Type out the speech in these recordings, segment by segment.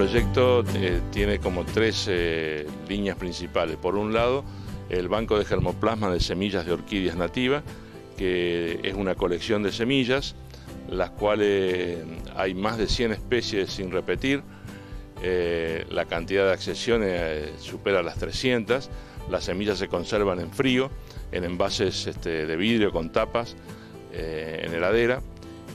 proyecto eh, tiene como tres eh, líneas principales. Por un lado, el banco de germoplasma de semillas de orquídeas nativas, que es una colección de semillas, las cuales hay más de 100 especies sin repetir, eh, la cantidad de accesiones supera las 300, las semillas se conservan en frío, en envases este, de vidrio con tapas, en heladera,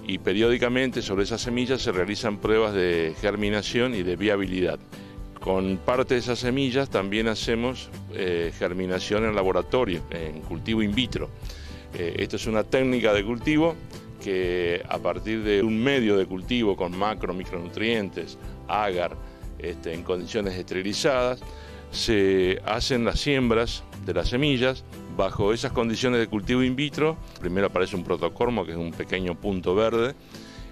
y periódicamente sobre esas semillas se realizan pruebas de germinación y de viabilidad. Con parte de esas semillas también hacemos eh, germinación en laboratorio, en cultivo in vitro. Eh, esto es una técnica de cultivo que a partir de un medio de cultivo con macro, micronutrientes, agar, este, en condiciones esterilizadas, se hacen las siembras de las semillas. Bajo esas condiciones de cultivo in vitro, primero aparece un protocormo, que es un pequeño punto verde,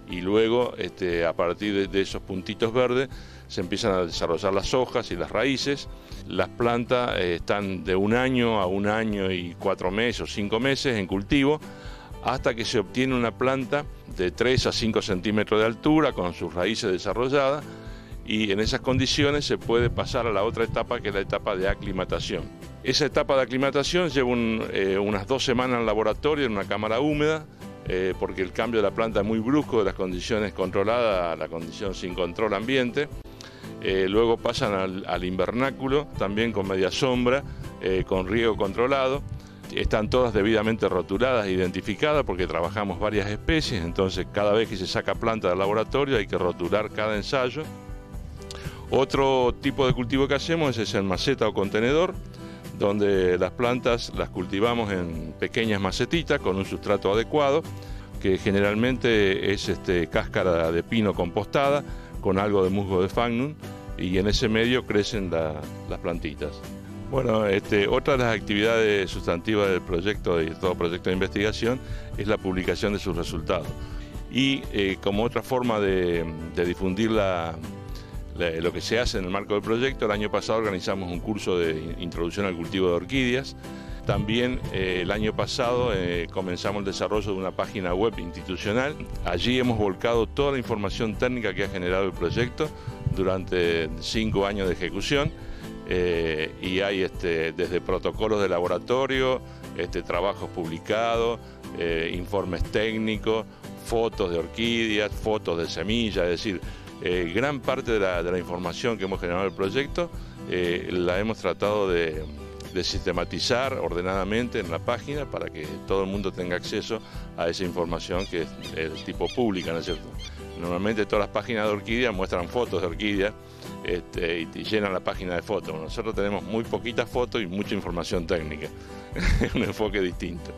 y luego este, a partir de, esos puntitos verdes se empiezan a desarrollar las hojas y las raíces. Las plantas eh, están de un año a un año y cuatro meses o cinco meses en cultivo hasta que se obtiene una planta de 3 a 5 centímetros de altura con sus raíces desarrolladas y en esas condiciones se puede pasar a la otra etapa que es la etapa de aclimatación. Esa etapa de aclimatación lleva eh, unas dos semanas en laboratorio en una cámara húmeda eh, porque el cambio de la planta es muy brusco de las condiciones controladas a la condición sin control ambiente. Eh, luego pasan al, invernáculo también con media sombra, con riego controlado. Están todas debidamente rotuladas identificadas porque trabajamos varias especies, entonces cada vez que se saca planta del laboratorio hay que rotular cada ensayo otro tipo de cultivo que hacemos es en maceta o contenedor, donde las plantas las cultivamos en pequeñas macetitas con un sustrato adecuado, que generalmente es este, cáscara de pino compostada con algo de musgo de fagnum y en ese medio crecen las plantitas. Bueno, este, otra de las actividades sustantivas del proyecto de todo proyecto de investigación es la publicación de sus resultados. Y eh, como otra forma de difundir la, lo que se hace en el marco del proyecto. El año pasado organizamos un curso de introducción al cultivo de orquídeas. También eh, el año pasado eh, comenzamos el desarrollo de una página web institucional. Allí hemos volcado toda la información técnica que ha generado el proyecto durante cinco años de ejecución. Eh, y hay este, desde protocolos de laboratorio, este, trabajos publicados, informes técnicos, fotos de orquídeas, fotos de semillas, es decir, eh, gran parte de la, información que hemos generado en el proyecto eh, la hemos tratado de, sistematizar ordenadamente en la página para que todo el mundo tenga acceso a esa información que es tipo pública, ¿no es cierto? Normalmente todas las páginas de orquídeas muestran fotos de orquídeas este, y, llenan la página de fotos. Nosotros tenemos muy poquitas fotos y mucha información técnica. es un enfoque distinto.